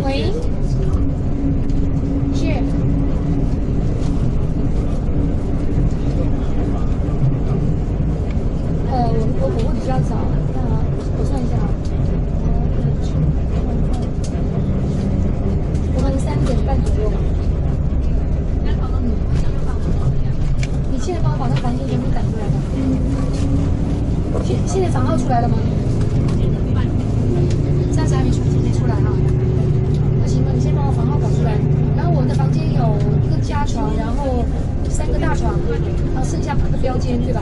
plane? 后剩下的标间对吧？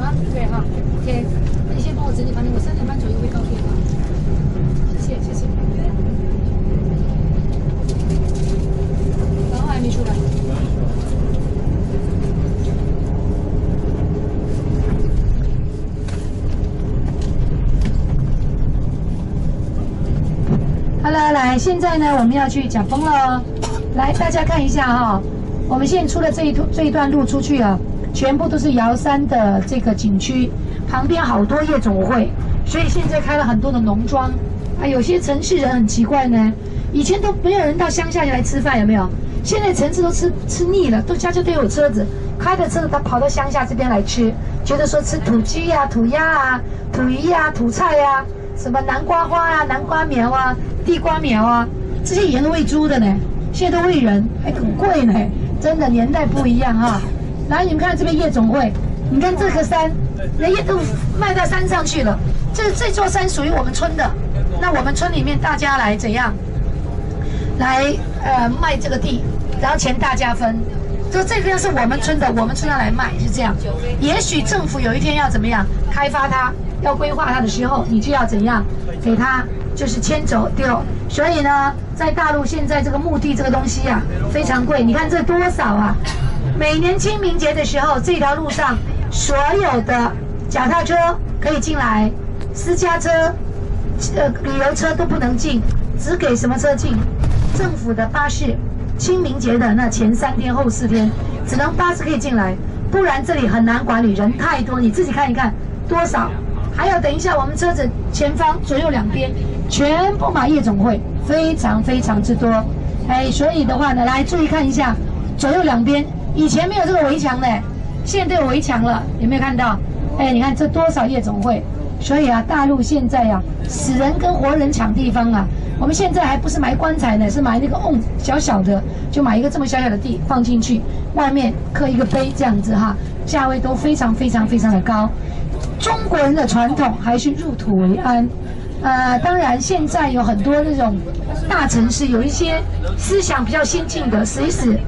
啊，对哈，OK，那你先帮我整理房间，我三点半左右会到电话。谢谢谢谢。然后还没出来。好了，来，现在呢，我们要去甲峰了。来，大家看一下哈，我们现在出了这一段这一段路出去啊，全部都是瑶山的这个景区，旁边好多夜总会，所以现在开了很多的农庄。啊，有些城市人很奇怪呢，以前都没有人到乡下来吃饭，有没有？现在城市都吃吃腻了，都家家都有车子，开着车子他跑到乡下这边来吃，觉得说吃土鸡呀、土鸭啊、土鱼呀、土菜呀，什么南瓜花啊、南瓜苗啊。地瓜苗啊，这些以前都喂猪的呢，现在都喂人，还很贵呢，真的年代不一样哈。来，你们看这边夜总会，你看这个山，人家都卖到山上去了。这这座山属于我们村的，那我们村里面大家来怎样？来呃卖这个地，然后钱大家分。就这边是我们村的，我们村要来卖是这样。也许政府有一天要怎么样开发它，要规划它的时候，你就要怎样给它。就是迁走丢，所以呢，在大陆现在这个墓地这个东西啊，非常贵。你看这多少啊？每年清明节的时候，这条路上所有的脚踏车可以进来，私家车、呃旅游车都不能进，只给什么车进？政府的巴士。清明节的那前三天后四天，只能巴士可以进来，不然这里很难管理，人太多。你自己看一看多少。还有等一下，我们车子前方左右两边全部买夜总会，非常非常之多。哎，所以的话呢，来注意看一下左右两边，以前没有这个围墙的，现在都有围墙了，有没有看到？哎，你看这多少夜总会？所以啊，大陆现在呀，死人跟活人抢地方啊。我们现在还不是埋棺材呢，是埋那个瓮小小的，就买一个这么小小的地放进去，外面刻一个碑这样子哈，价位都非常非常非常的高。中国人的传统还是入土为安，呃，当然现在有很多那种大城市，有一些思想比较先进的，死一死，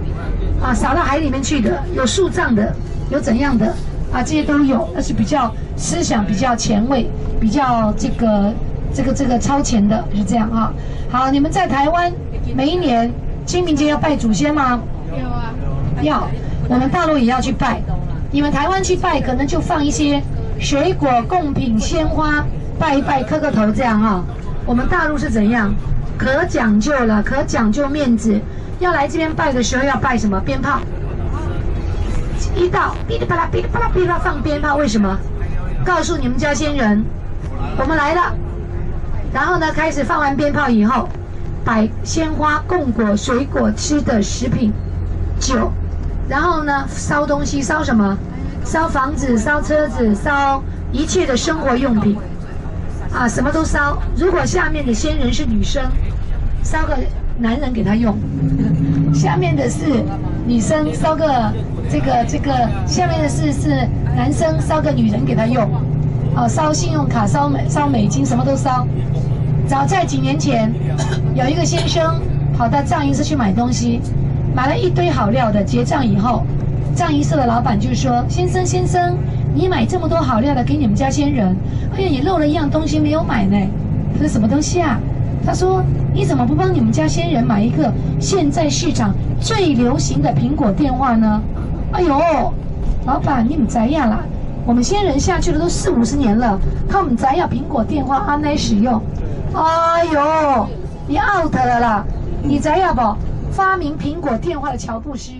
啊，撒到海里面去的，有树葬的，有怎样的，啊，这些都有，那是比较思想比较前卫，比较这个这个这个超前的，是这样啊。好，你们在台湾每一年清明节要拜祖先吗？要啊，要。我们大陆也要去拜，你们台湾去拜，可能就放一些。水果、贡品、鲜花，拜一拜，磕个头，这样哈。我们大陆是怎样？可讲究了，可讲究面子。要来这边拜的时候，要拜什么？鞭炮。一到，噼里啪啦，噼里啪啦，噼里啪啦，放鞭炮。为什么？告诉你们家先人，我们来了。然后呢，开始放完鞭炮以后，摆鲜花、供果、水果、吃的食品、酒，然后呢，烧东西，烧什么？烧房子、烧车子、烧一切的生活用品，啊，什么都烧。如果下面的仙人是女生，烧个男人给她用；下面的是女生，烧个这个这个；下面的是是男生，烧个女人给他用。啊，烧信用卡、烧美、烧美金，什么都烧。早在几年前，有一个先生跑到藏银社去买东西，买了一堆好料的，结账以后。藏衣社的老板就说：“先生，先生，你买这么多好料的给你们家先人，哎呀，你漏了一样东西没有买呢。这是什么东西啊？”他说：“你怎么不帮你们家先人买一个现在市场最流行的苹果电话呢？”哎呦，老板，你们摘呀啦！我们先人下去了都四五十年了，他们摘要苹果电话安来使用。哎呦，你 out 了啦！你摘要不？发明苹果电话的乔布斯。